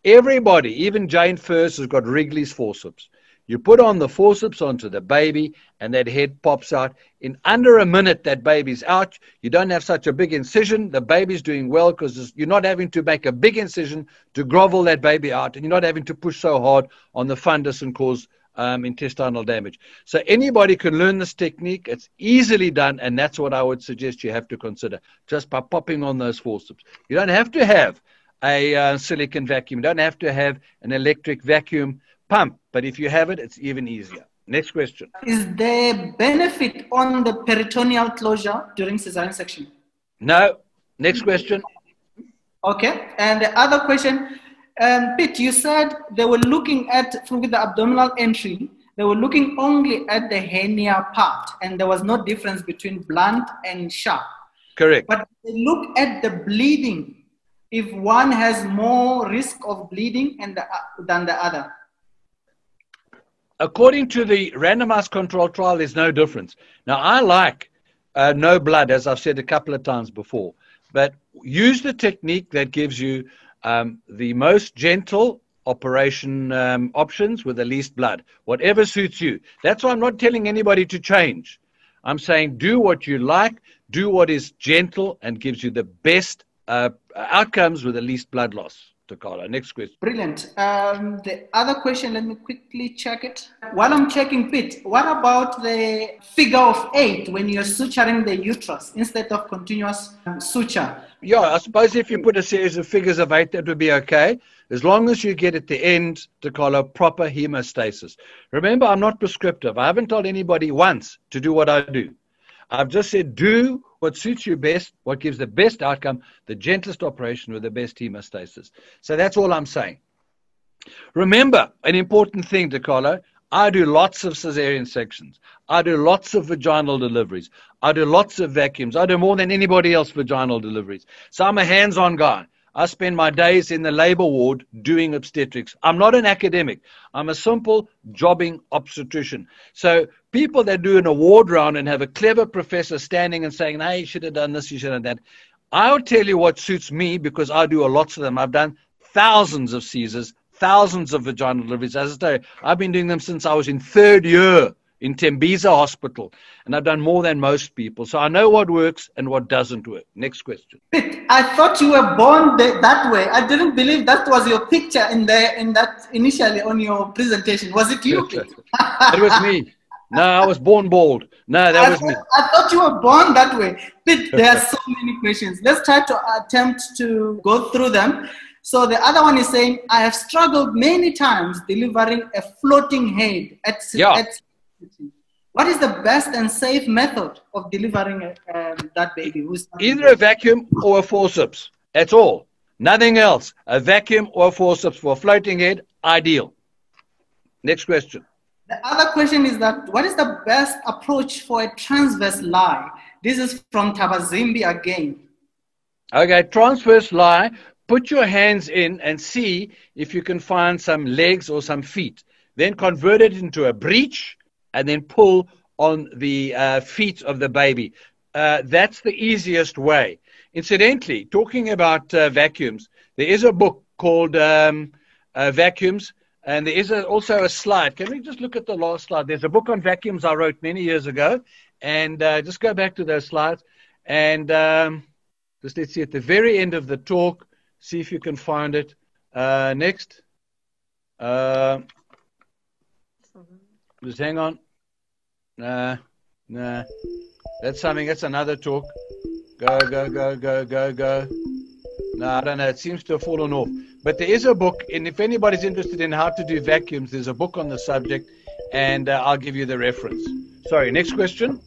Everybody, even Jane Furse, has got Wrigley's forceps. You put on the forceps onto the baby, and that head pops out. In under a minute, that baby's out. You don't have such a big incision. The baby's doing well because you're not having to make a big incision to grovel that baby out, and you're not having to push so hard on the fundus and cause um, intestinal damage. So anybody can learn this technique. It's easily done, and that's what I would suggest you have to consider just by popping on those forceps. You don't have to have a uh, silicon vacuum. You don't have to have an electric vacuum pump, but if you have it, it's even easier. Next question. Is there benefit on the peritoneal closure during cesarean section? No. Next question. Okay. And the other question, um, Pete, you said they were looking at through the abdominal entry. They were looking only at the hernia part, and there was no difference between blunt and sharp. Correct. But they look at the bleeding. If one has more risk of bleeding and the, than the other. According to the randomized control trial, there's no difference. Now, I like uh, no blood, as I've said a couple of times before, but use the technique that gives you um, the most gentle operation um, options with the least blood, whatever suits you. That's why I'm not telling anybody to change. I'm saying do what you like, do what is gentle and gives you the best uh, outcomes with the least blood loss. Dakalo. Next question. Brilliant. Um, the other question, let me quickly check it. While I'm checking, Pete, what about the figure of eight when you're suturing the uterus instead of continuous um, suture? Yeah, I suppose if you put a series of figures of eight, that would be okay, as long as you get at the end to call a proper hemostasis. Remember, I'm not prescriptive. I haven't told anybody once to do what I do. I've just said do what suits you best, what gives the best outcome, the gentlest operation with the best hemostasis. So that's all I'm saying. Remember, an important thing, Dakalo, I do lots of cesarean sections. I do lots of vaginal deliveries. I do lots of vacuums. I do more than anybody else vaginal deliveries. So I'm a hands on guy. I spend my days in the labor ward doing obstetrics. I'm not an academic. I'm a simple jobbing obstetrician. So people that do an award round and have a clever professor standing and saying, hey, you should have done this, you should have done that. I'll tell you what suits me because I do a lots of them. I've done thousands of Caesars, thousands of vaginal deliveries. As I say, I've been doing them since I was in third year in Tembisa Hospital, and I've done more than most people. So I know what works and what doesn't work. Next question. I thought you were born that way. I didn't believe that was your picture in there in that initially on your presentation. Was it you? It was me. No, I was born bald. No, that I was me. I thought you were born that way. Pete, there are so many questions. Let's try to attempt to go through them. So the other one is saying, I have struggled many times delivering a floating head at, Yeah. at what is the best and safe method of delivering um, that baby? Who's Either a vacuum or a forceps. That's all. Nothing else. A vacuum or a forceps for a floating head, ideal. Next question. The other question is that what is the best approach for a transverse lie? This is from Thabazimbi again. Okay, transverse lie. Put your hands in and see if you can find some legs or some feet. Then convert it into a breech and then pull on the uh, feet of the baby. Uh, that's the easiest way. Incidentally, talking about uh, vacuums, there is a book called um, uh, Vacuums, and there is a, also a slide. Can we just look at the last slide? There's a book on vacuums I wrote many years ago, and uh, just go back to those slides. And um, just let's see at the very end of the talk, see if you can find it. Uh, next. Uh, just hang on. Nah, nah. That's something, that's another talk. Go, go, go, go, go, go. No, I don't know. It seems to have fallen off. But there is a book, and if anybody's interested in how to do vacuums, there's a book on the subject, and uh, I'll give you the reference. Sorry, next question.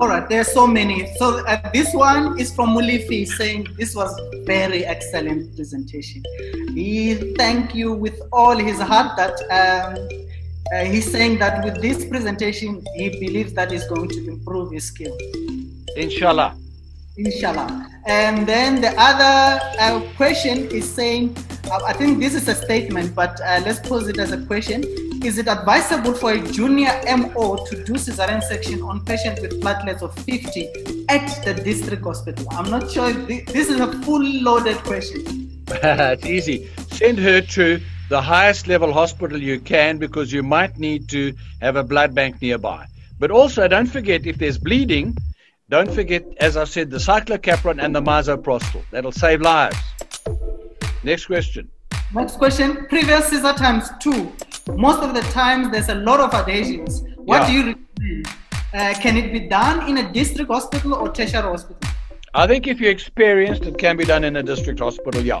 All right, there are so many. So uh, this one is from Mulifi saying this was very excellent presentation. He thank you with all his heart that um, uh, he's saying that with this presentation he believes that he's going to improve his skill. Inshallah. Inshallah. And then the other uh, question is saying, uh, I think this is a statement, but uh, let's pose it as a question. Is it advisable for a junior MO to do cesarean section on patients with platelets of 50 at the district hospital? I'm not sure thi- this is a full loaded question. it's easy. Send her to the highest level hospital you can because you might need to have a blood bank nearby. But also, don't forget if there's bleeding, don't forget, as I said, the Cyklokapron and the misoprostol. That'll save lives. Next question. Next question, previous scissor times two. Most of the time there's a lot of adhesions. What Yeah. do you recommend? Uh, can it be done in a district hospital or tertiary hospital? I think if you're experienced, it can be done in a district hospital. Yeah.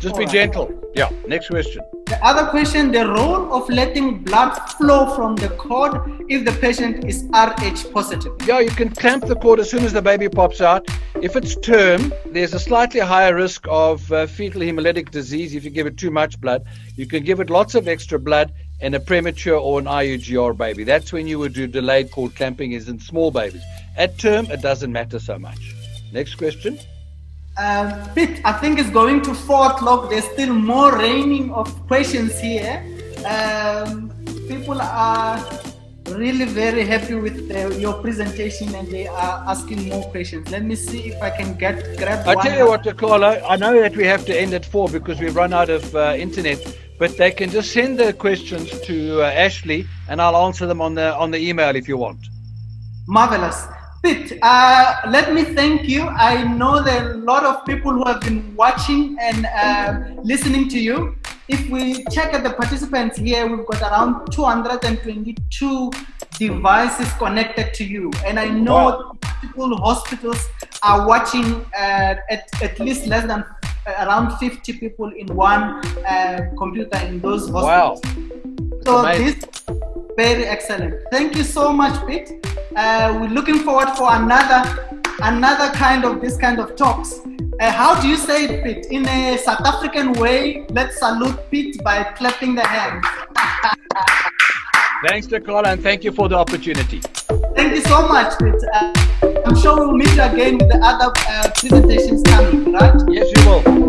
Just be Alright. gentle. Yeah. Next question. The other question, the role of letting blood flow from the cord if the patient is RH positive. Yeah, you can clamp the cord as soon as the baby pops out. If it's term, there's a slightly higher risk of uh, fetal hemolytic disease if you give it too much blood. You can give it lots of extra blood in a premature or an IUGR baby. That's when you would do delayed cord clamping is in small babies. At term, it doesn't matter so much. Next question. Um, Pete, I think it's going to four o'clock. There's still more raining of questions here. Um, people are really very happy with the, your presentation and they are asking more questions. Let me see if I can get grab I tell you what, Carlo, I know that we have to end at four because we've run out of uh, internet, but they can just send their questions to uh, Ashley and I'll answer them on the on the email if you want. Marvelous. Pete, uh, let me thank you. I know there are a lot of people who have been watching and uh, listening to you. If we check at the participants here, we've got around 222 devices connected to you. And I know Wow. multiple hospitals are watching uh, at, at least less than uh, around 50 people in one uh, computer in those Wow. hospitals. So amazing. this very excellent. Thank you so much, Pete. Uh, we're looking forward for another another kind of this kind of talks. Uh, how do you say it, Piet? In a South African way, let's salute Piet by clapping the hands. Thanks, Dakalo, and thank you for the opportunity. Thank you so much, Piet. Uh, I'm sure we'll meet you again with the other uh, presentations coming, right? Yes, you will.